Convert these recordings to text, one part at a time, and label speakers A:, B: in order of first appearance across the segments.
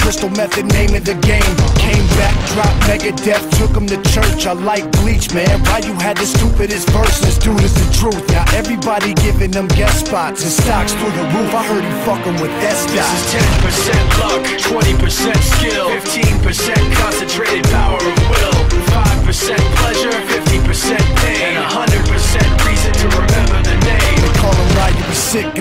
A: crystal method, name of the game. Came back, dropped Megadeth, took him to church. I like Bleach, man, Why you had the stupidest verses? Dude is the truth, now everybody giving them guest spots And stocks through the roof, I heard he fucking with
B: This
A: S-Dot
B: is 10% luck, 20% skill 15% concentrated power of will 5% pleasure,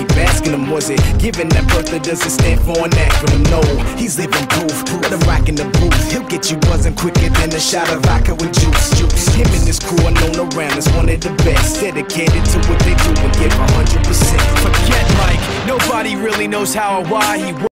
C: Keep asking him, was it given that birth or does it stand for an acronym? No, he's living proof. Let him rock in the booth. He'll get you buzzing quicker than a shot of vodka with juice. Juice. Him and his crew are known around as one of the best. Dedicated to what they do and give 100%.
B: Forget Mike, nobody really knows how or why he